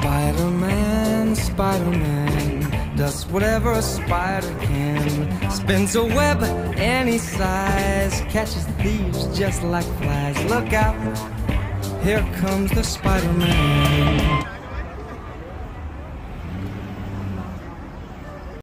Spider-Man, Spider-Man does whatever a spider can. Spins a web any size, catches thieves just like flies. Look out, here comes the Spider-Man.